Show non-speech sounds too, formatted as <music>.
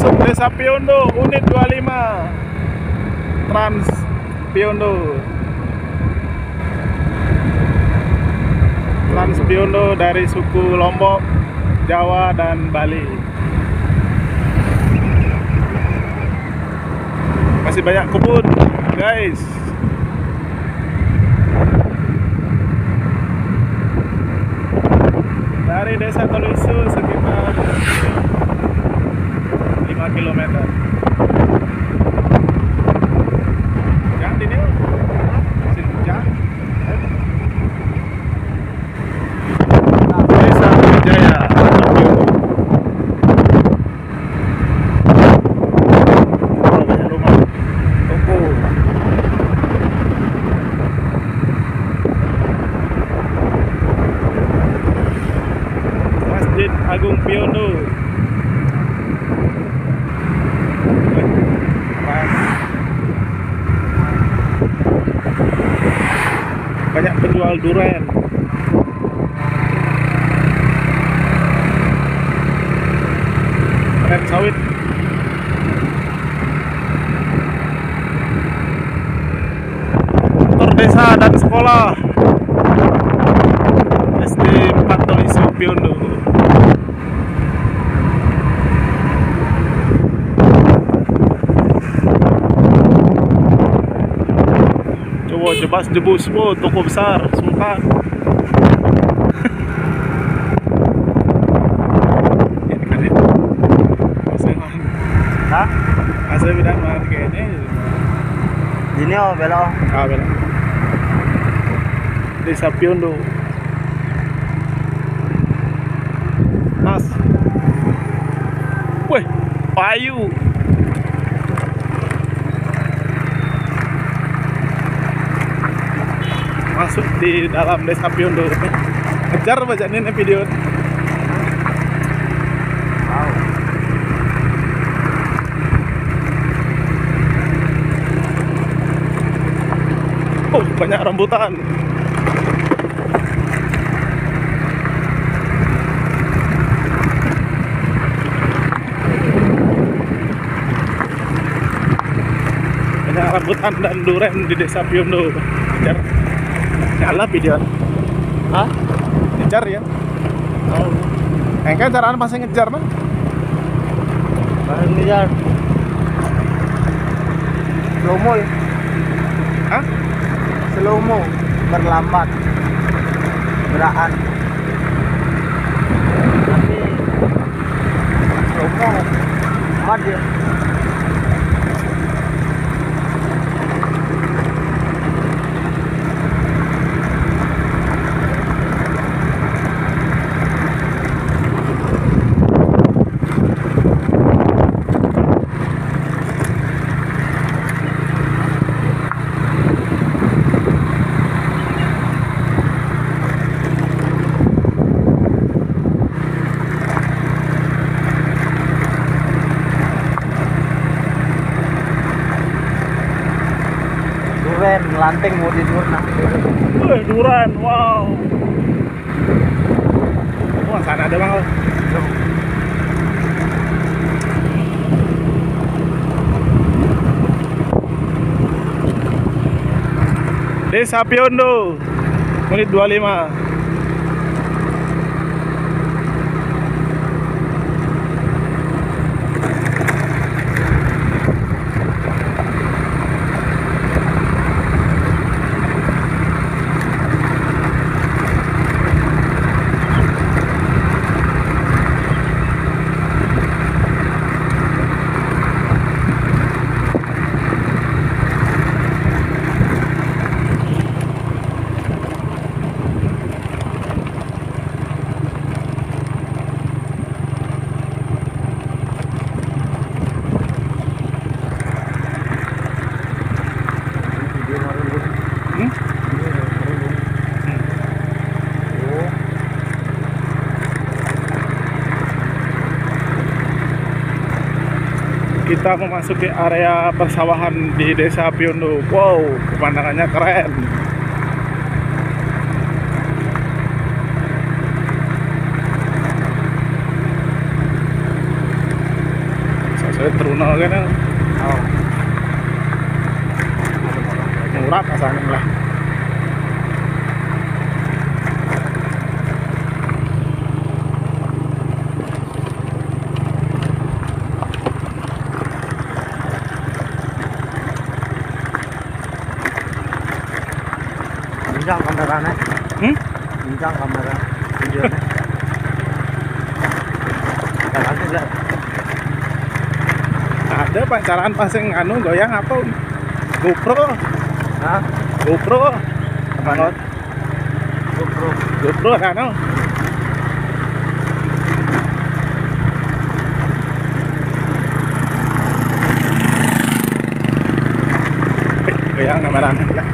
masuk Desa Piondo, unit 25 Trans Piondo. Trans Piondo dari suku Lombok, Jawa, dan Bali. Masih banyak kebun, guys. Dari Desa Tolisu 5 km. Jangan di ini. Sini, jangan. Desa Wijaya. Banyak rumah. Toko. Masjid Agung Piondo. Keren. Penjual durian. Keren sawit. Kantor desa dan sekolah. SD 4 Tolisu Piondo. Jebas jebus, oh toko besar, sumpah. <laughs> Ini kan mahal. Hah? Masih bilang mahal kayaknya. Ini oh belok. Ah, bela. Desa Piondo. Mas. Wih, payu. Masuk di dalam desa Piondo. Ngejar baca ini video. Wow. Oh, banyak rambutan. Rambutan dan duren di desa Piondo. Kejar. Nyala video. Hah? Ngejar ya. Oh. Yang kan caraan masih ngejar nah. Barang ngejar. Slow mo eh. Hah? Slow mo. Berlambat. Beraan. Tapi slow mo. Amat dia. Lanting mau didurna. Wih, duren. Wow. Wah, sana ada bang. Desa Piondo, menit 25. Hmm? Kita memasuki area persawahan di Desa Piondo. Wow, pemandangannya keren. Saya Truno kan Oh. murah pasangan lah. Bincang kameranya. Hmm? Bincang kamera videonya. Ada lagi enggak? Ada pancaran pasang anu goyang apa? GoPro, Hah? GoPro. Apa GoPro. GoPro anu. Goyang kameranya.